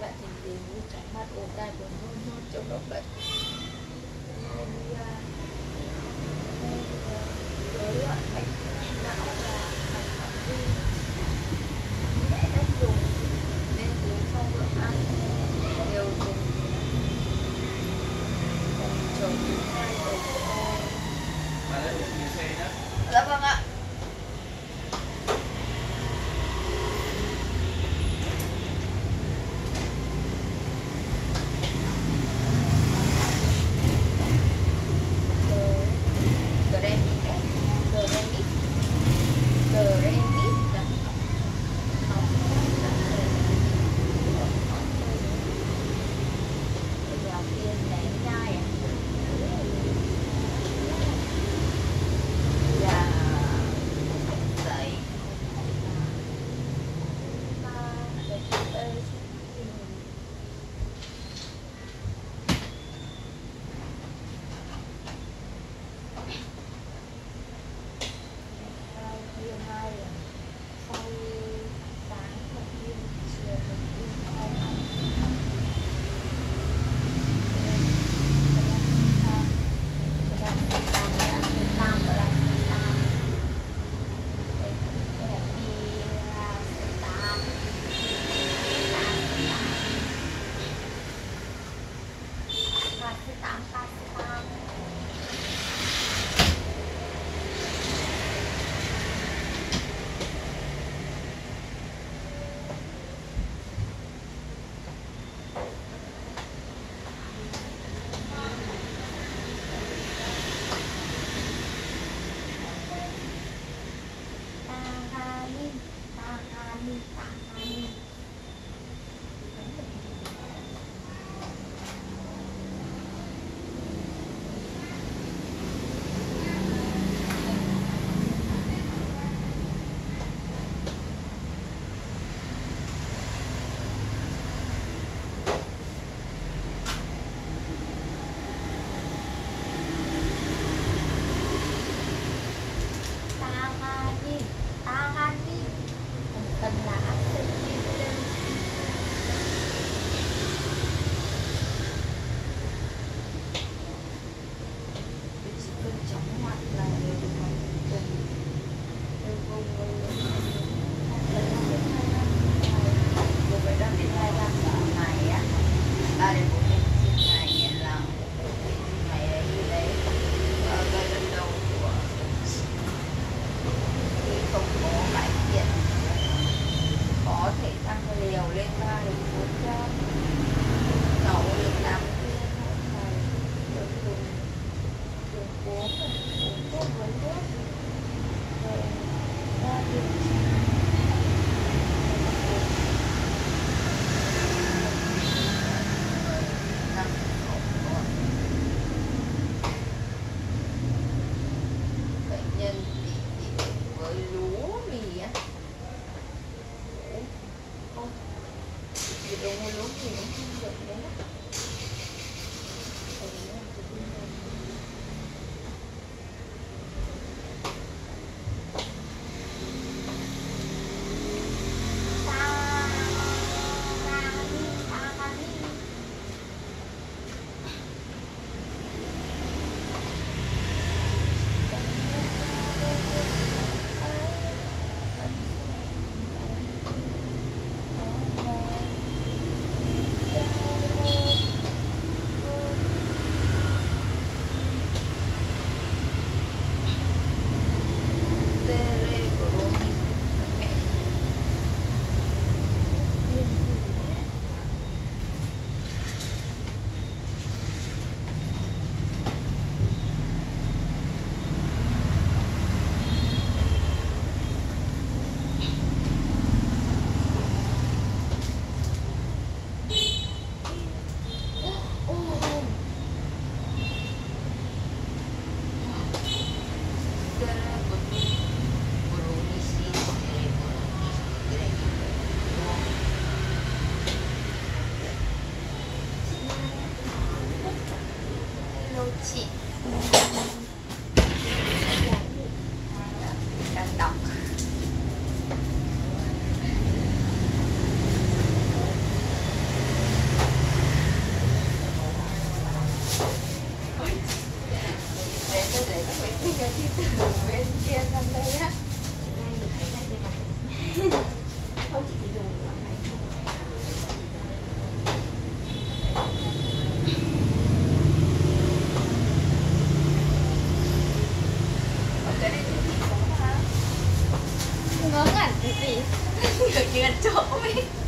lại thì đến chóng mắt ổ tai buồn nôn nôn trong động bệnh. 肉剂。away.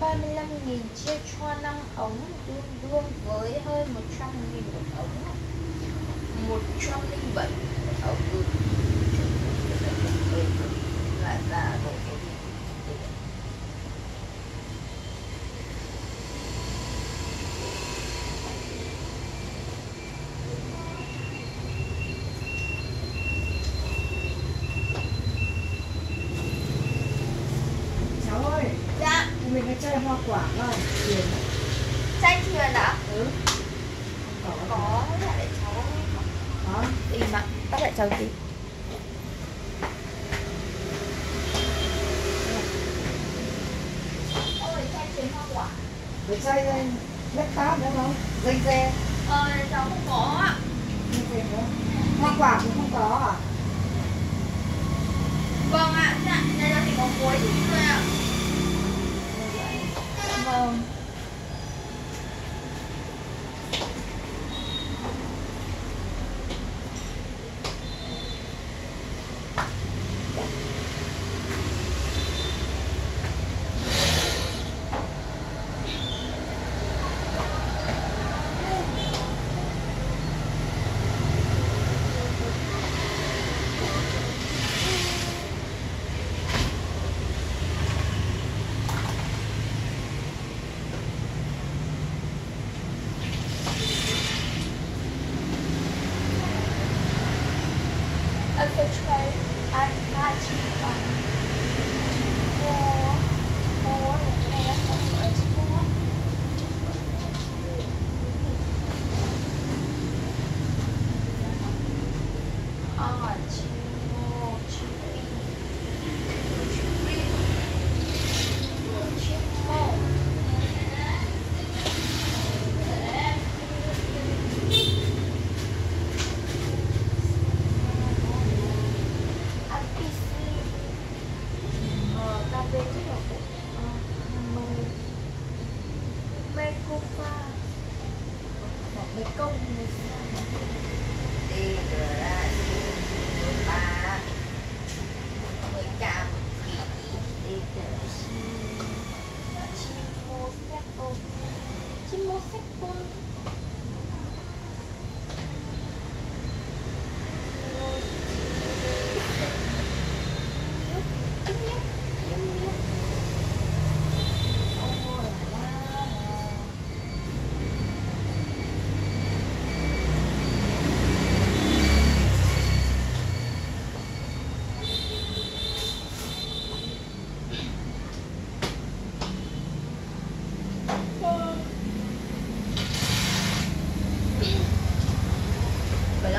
35.000 chia cho 5 ống tương đương với hơn 100.000 một ống. cái chai hoa quả là truyền ừ. chai truyền ạ ừ có có lại cháu có. Im ạ bắt lại cháu tí Được xây lên đất táp nữa không? Dây xe Ờ, cháu không có ạ. Hoa quả cũng không có à? Vâng ạ, dạ, đây là chỉ có cuối thôi ạ. Oh.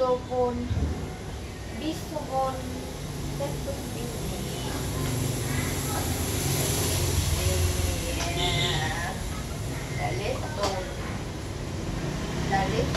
Dogon, Bisogon, Tepung iya. Dalit, Dalit,